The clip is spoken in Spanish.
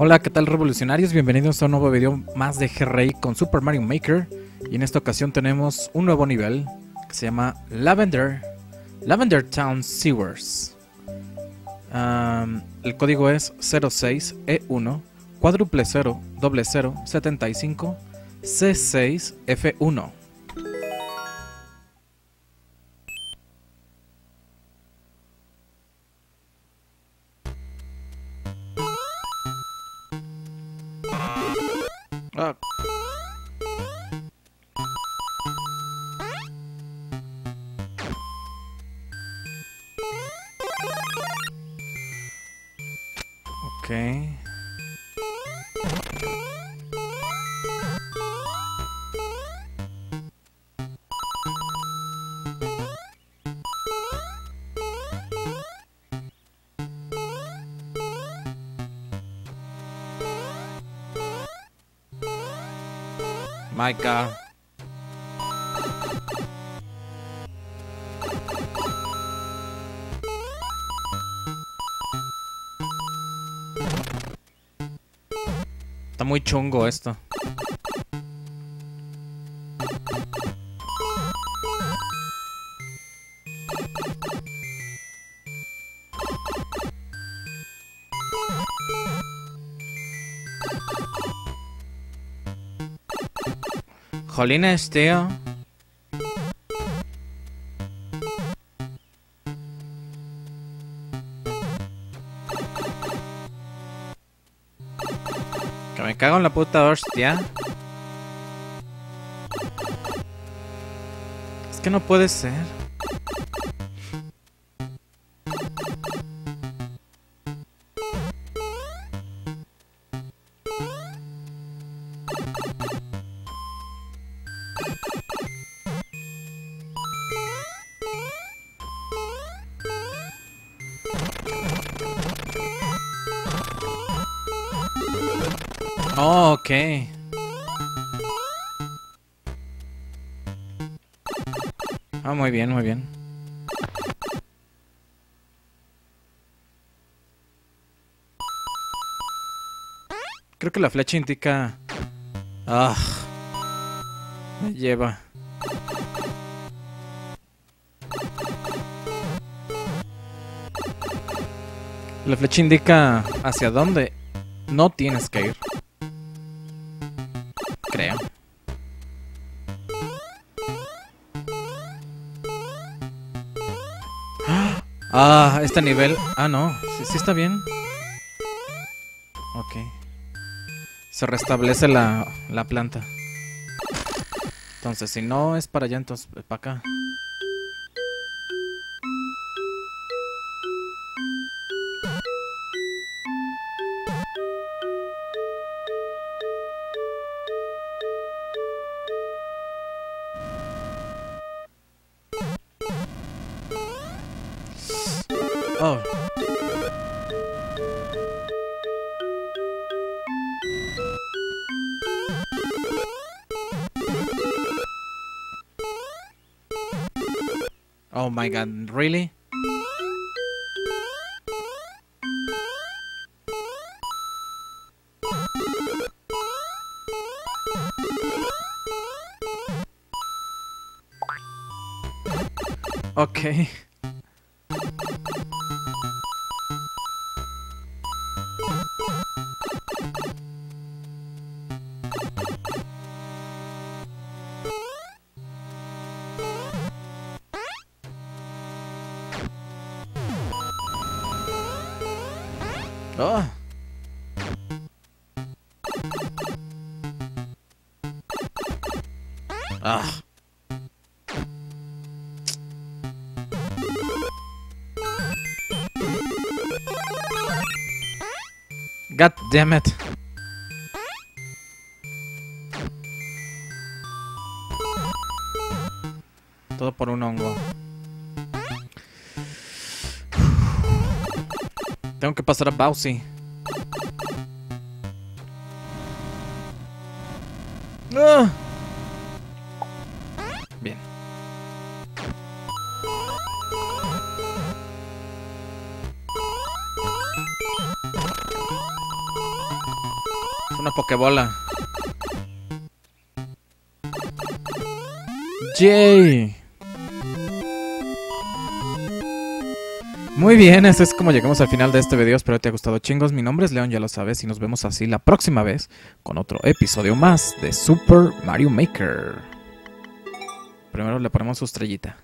Hola, ¿qué tal revolucionarios? Bienvenidos a un nuevo video más de GRI con Super Mario Maker. Y en esta ocasión tenemos un nuevo nivel que se llama Lavender, Lavender Town Sewers. El código es 06E1 cuádruple 0 doble 0 75 C6 F1. Ah. God. Está muy chungo esto. Jolines, tío. Que me cago en la puta hostia. Es que no puede ser. Oh, ok. Ah, muy bien, muy bien. Creo que la flecha indica... Ah, me lleva. La flecha indica hacia dónde no tienes que ir. Creo. Ah, este nivel. Ah, no. Sí, está bien. Ok. Se restablece la, la planta. Entonces, si no es para allá, entonces para acá. Oh. Oh my god, really? Okay. Oh. Ah. God damn it. Todo por un hongo. Tengo que pasar a Bowsy. Ah. Bien. una pokebola. Yay. Muy bien, eso es como llegamos al final de este video. Espero te haya gustado chingos. Mi nombre es León, ya lo sabes, y nos vemos así la próxima vez con otro episodio más de Super Mario Maker. Primero le ponemos su estrellita.